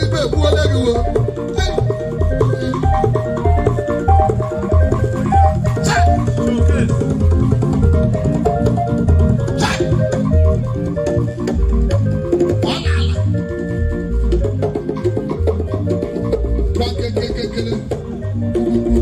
onígbè bú ọlẹ́bi wo. Thank you.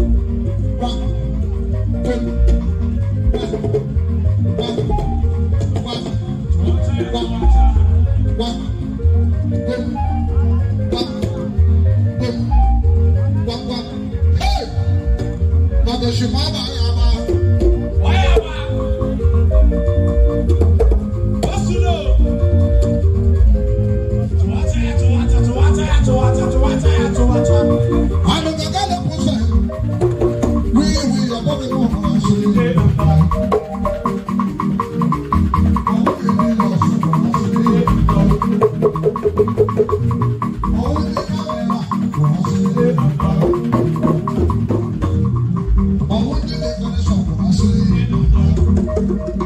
thank you.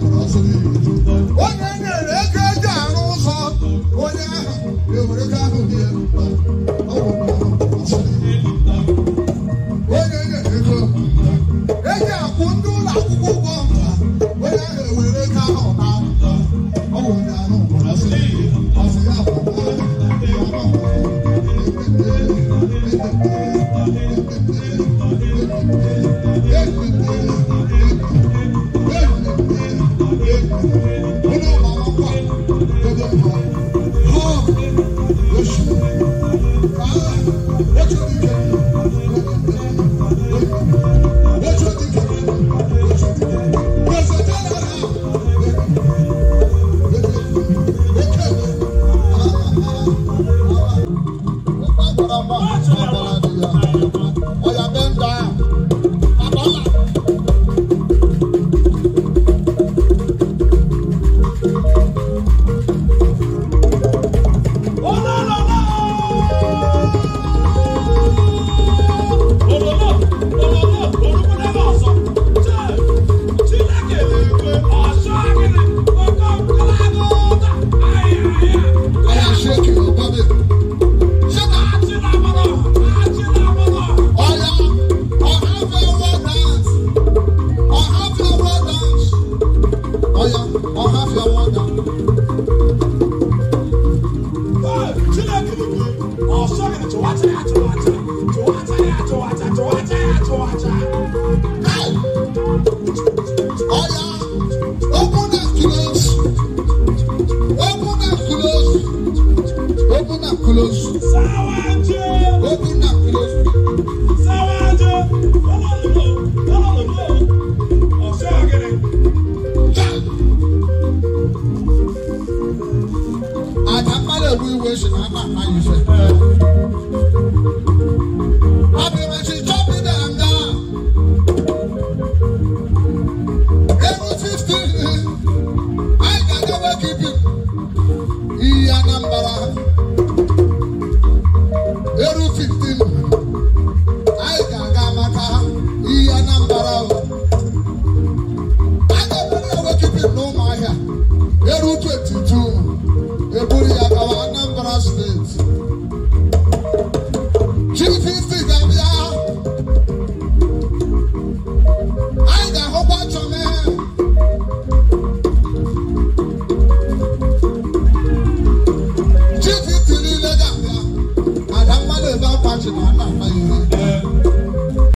Thank you. Oh, yeah.